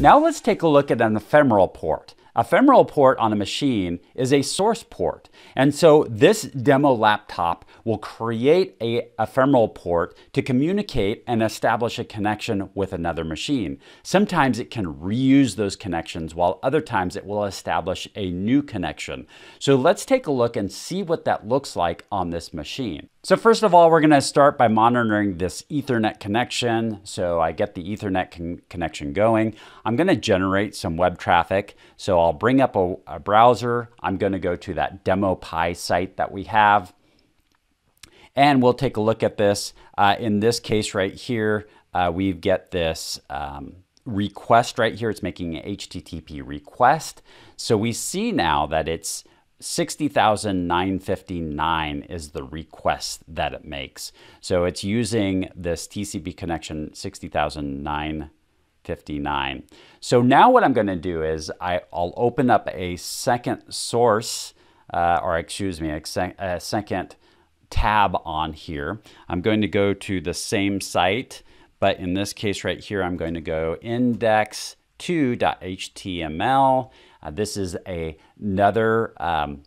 Now let's take a look at an ephemeral port. Ephemeral port on a machine is a source port. And so this demo laptop will create a ephemeral port to communicate and establish a connection with another machine. Sometimes it can reuse those connections while other times it will establish a new connection. So let's take a look and see what that looks like on this machine. So first of all, we're going to start by monitoring this Ethernet connection. So I get the Ethernet con connection going. I'm going to generate some web traffic. So I'll bring up a, a browser. I'm going to go to that demo Pi site that we have. And we'll take a look at this. Uh, in this case right here, uh, we get this um, request right here. It's making an HTTP request. So we see now that it's 60,959 is the request that it makes. So it's using this TCP connection 60,959. So now what I'm going to do is I, will open up a second source, uh, or excuse me, a, sec a second tab on here. I'm going to go to the same site, but in this case right here, I'm going to go index2.html uh, this is a, another um,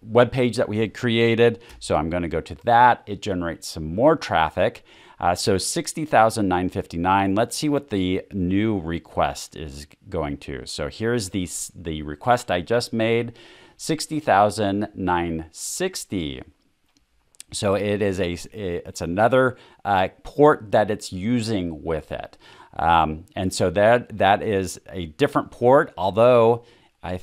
web page that we had created. So I'm going to go to that. It generates some more traffic. Uh, so 60,959. Let's see what the new request is going to. So here's the, the request I just made, 60,960. So it is a, it's another uh, port that it's using with it. Um, and so that, that is a different port, although I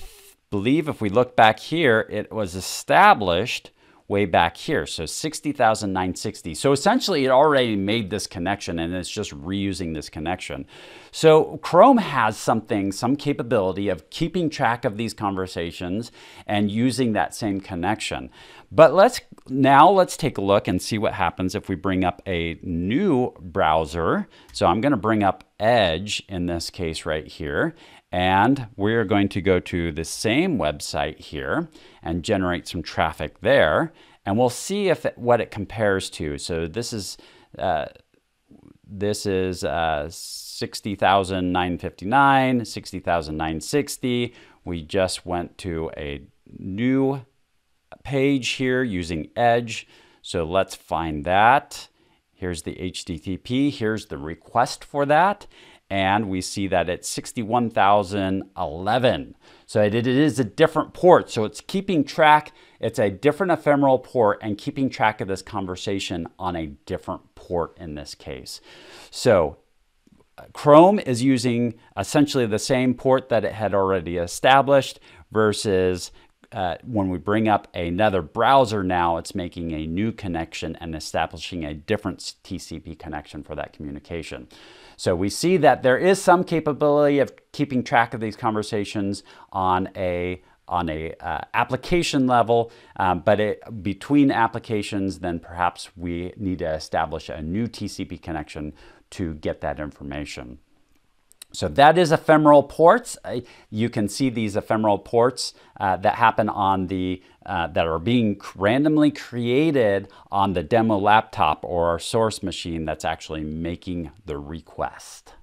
believe if we look back here, it was established way back here. So 60,960. So essentially it already made this connection and it's just reusing this connection. So Chrome has something, some capability of keeping track of these conversations and using that same connection. But let's now let's take a look and see what happens if we bring up a new browser. So I'm going to bring up Edge in this case right here. And we're going to go to the same website here and generate some traffic there. And we'll see if it, what it compares to. So this is uh, this is uh, 60,959, 60,960. We just went to a new page here using Edge. So let's find that. Here's the HTTP. Here's the request for that and we see that it's 61,011. So it, is a different port. So it's keeping track, it's a different ephemeral port and keeping track of this conversation on a different port in this case. So uh, Chrome is using essentially the same port that it had already established versus uh, when we bring up another browser now, it's making a new connection and establishing a different TCP connection for that communication. So we see that there is some capability of keeping track of these conversations on a on a uh, application level, um, but it, between applications, then perhaps we need to establish a new TCP connection to get that information. So that is ephemeral ports. Uh, you can see these ephemeral ports uh, that happen on the, uh, that are being randomly created on the demo laptop or our source machine that's actually making the request.